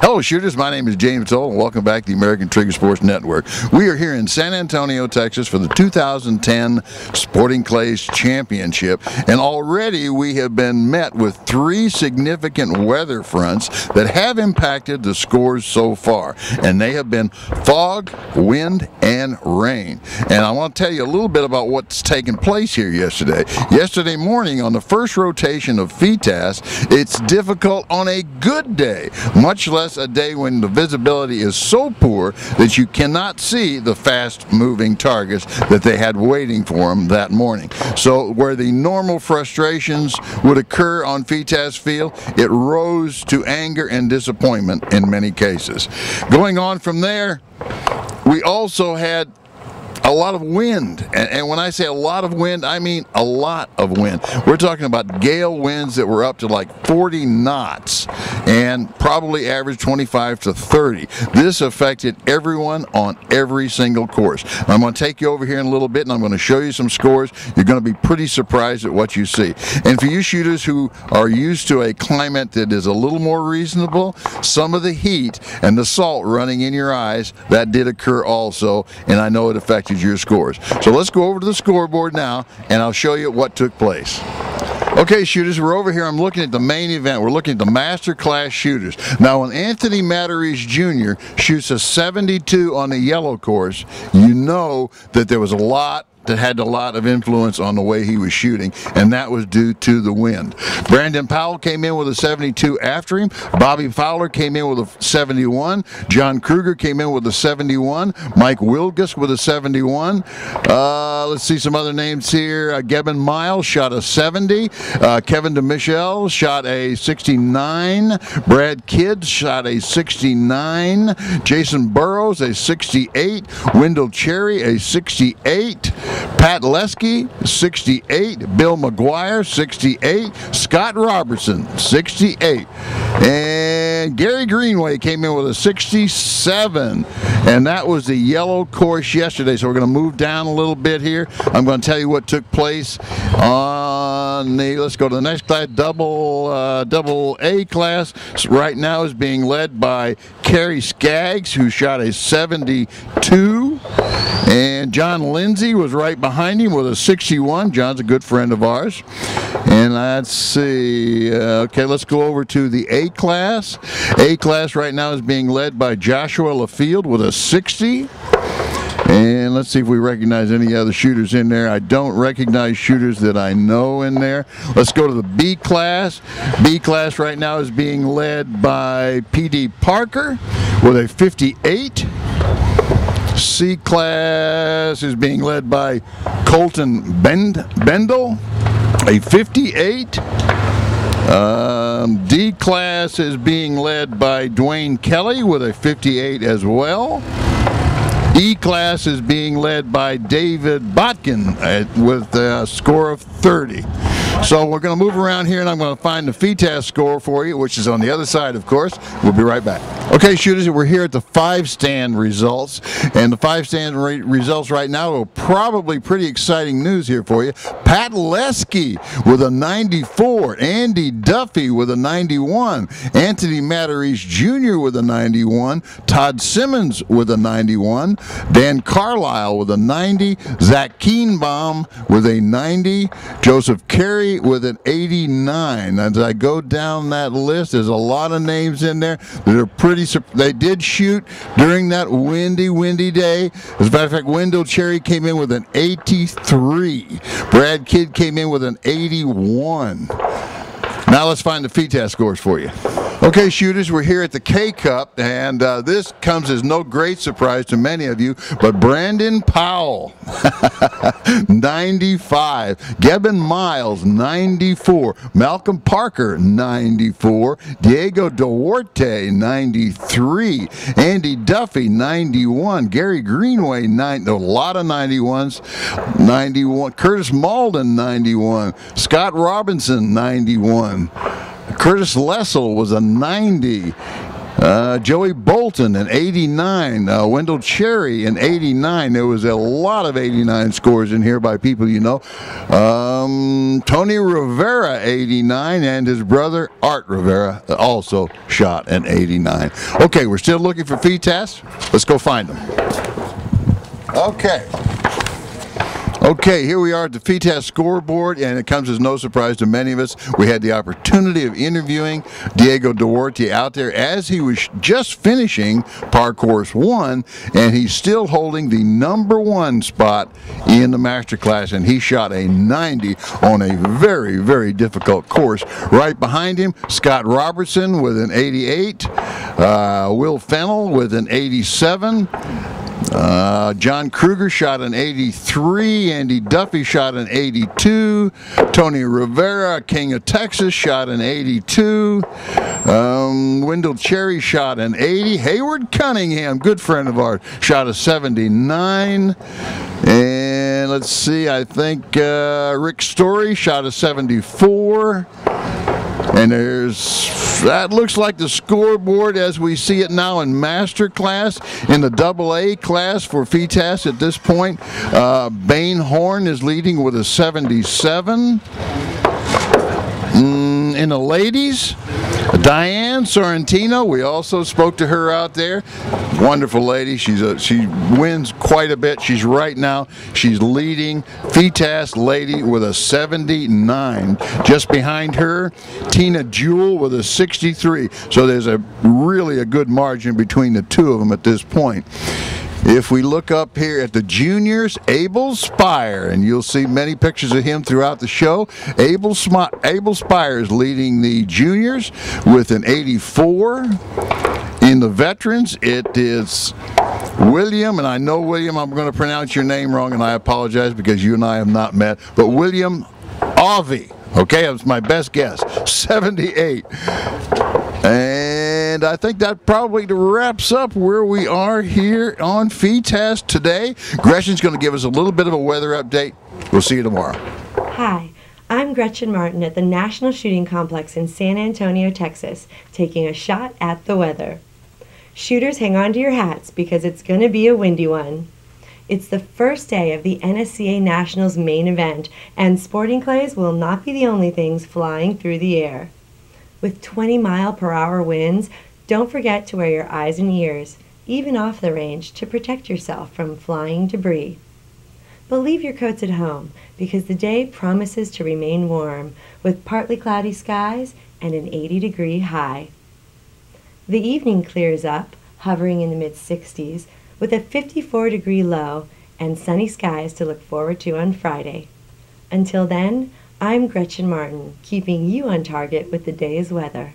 Hello, shooters. My name is James Towle, and welcome back to the American Trigger Sports Network. We are here in San Antonio, Texas for the 2010 Sporting Clays Championship, and already we have been met with three significant weather fronts that have impacted the scores so far, and they have been fog, wind, and rain. And I want to tell you a little bit about what's taken place here yesterday. Yesterday morning, on the first rotation of FITASC, it's difficult on a good day, much less a day when the visibility is so poor that you cannot see the fast moving targets that they had waiting for them that morning. So where the normal frustrations would occur on FITASC field, it rose to anger and disappointment in many cases. Going on from there, we also had a lot of wind. And, and, when I say a lot of wind, I mean a lot of wind. We're talking about gale winds that were up to like 40 knots and probably average 25 to 30. This affected everyone on every single course. I'm going to take you over here in a little bit and I'm going to show you some scores. You're going to be pretty surprised at what you see. And for you shooters who are used to a climate that is a little more reasonable, some of the heat and the salt running in your eyes, that did occur also, and I know it affected your scores. So let's go over to the scoreboard now and I'll show you what took place. Okay, shooters, we're over here. I'm looking at the main event. We're looking at the master class shooters. Now, when Anthony Matarese Jr. shoots a 72 on the yellow course, you know that there was a lot that had a lot of influence on the way he was shooting, and that was due to the wind. Brandon Powell came in with a 72 after him. Bobby Fowler came in with a 71. John Kruger came in with a 71. Mike Wilgus with a 71. Uh, let's see some other names here. Uh, Gebben Miles shot a 70. Uh, Kevin DeMichel shot a 69. Brad Kidd shot a 69. Jason Burrows a 68. Wendell Cherry a 68. Pat Lesky, 68. Bill McGuire, 68. Scott Robertson, 68. And Gary Greenway came in with a 67. And that was the yellow course yesterday. So we're going to move down a little bit here. I'm going to tell you what took place on the, let's go to the next class, double, uh, double A class. So right now is being led by Kerry Skaggs, who shot a 72. And John Lindsay was right behind him with a 61. John's a good friend of ours. And let's see. Uh, okay, let's go over to the A class. A class right now is being led by Joshua LaField with a 60. And let's see if we recognize any other shooters in there. I don't recognize shooters that I know in there. Let's go to the B class. B class right now is being led by P.D. Parker with a 58. C class is being led by Colton Bend Bendel, a 58. Um, D class is being led by Dwayne Kelly with a 58 as well. E class is being led by David Botkin uh, with a score of 30. So we're going to move around here and I'm going to find the FITASC score for you, which is on the other side, of course. We'll be right back. Okay, shooters, we're here at the five stand results. And the five stand re results right now are probably pretty exciting news here for you. Pat Lesky with a 94. Andy Duffy with a 91. Anthony Matarese Jr. with a 91. Todd Simmons with a 91. Dan Carlisle with a 90. Zach Kienbaum with a 90. Joseph Carey with an 89. As I go down that list, there's a lot of names in there that are pretty. They did shoot during that windy, windy day. As a matter of fact, Wendell Cherry came in with an 83. Brad Kidd came in with an 81. Now let's find the FITASC scores for you. Okay, shooters, we're here at the K Cup, and uh, this comes as no great surprise to many of you, but Brandon Powell, 95. Gebben Miles, 94. Malcolm Parker, 94. Diego Duarte, 93. Andy Duffy, 91. Gary Greenway, nine, a lot of 91s, 91. Curtis Malden, 91. Scott Robinson, 91. Curtis Lessel was a 90. Uh, Joey Bolton in 89. Uh, Wendell Cherry in 89. There was a lot of 89 scores in here by people you know. Um, Tony Rivera, 89, and his brother Art Rivera also shot in 89. Okay, we're still looking for FITASC. Let's go find them. Okay. Okay, here we are at the FITASC scoreboard, and it comes as no surprise to many of us. We had the opportunity of interviewing Diego Duarte out there as he was just finishing par course one, and he's still holding the number one spot in the master class, and he shot a 90 on a very, very difficult course. Right behind him, Scott Robertson with an 88, uh, Will Fennell with an 87. Uh, John Kruger shot an 83. Andy Duffy shot an 82. Tony Rivera, King of Texas, shot an 82. Um, Wendell Cherry shot an 80. Hayward Cunningham, good friend of ours, shot a 79. And let's see, I think uh, Rick Story shot a 74. And there's that looks like the scoreboard as we see it now in master class in the double A class for FITASC at this point. Uh, Bain Horn is leading with a 77. Mm, in the ladies, Diane Sorrentino, we also spoke to her out there. Wonderful lady. She's a, she wins quite a bit. She's right now, she's leading FITASC lady with a 79. Just behind her, Tina Jewell with a 63. So there's a really a good margin between the two of them at this point. If we look up here at the juniors, Abel Spire, and you'll see many pictures of him throughout the show. Abel, Abel Spire is leading the juniors with an 84. In the veterans, it is William, and I know William, I'm going to pronounce your name wrong, and I apologize because you and I have not met, but William Avi. Okay, that's my best guess. 78. And I think that probably wraps up where we are here on FITASC today. Gretchen's going to give us a little bit of a weather update. We'll see you tomorrow. Hi, I'm Gretchen Martin at the National Shooting Complex in San Antonio, Texas, taking a shot at the weather. Shooters, hang on to your hats because it's going to be a windy one. It's the first day of the NSCA Nationals main event, and sporting clays will not be the only things flying through the air. With 20 mile per hour winds, don't forget to wear your eyes and ears, even off the range, to protect yourself from flying debris. But leave your coats at home because the day promises to remain warm with partly cloudy skies and an 80 degree high. The evening clears up, hovering in the mid 60s, with a 54 degree low and sunny skies to look forward to on Friday. Until then, I'm Gretchen Martin, keeping you on target with the day's weather.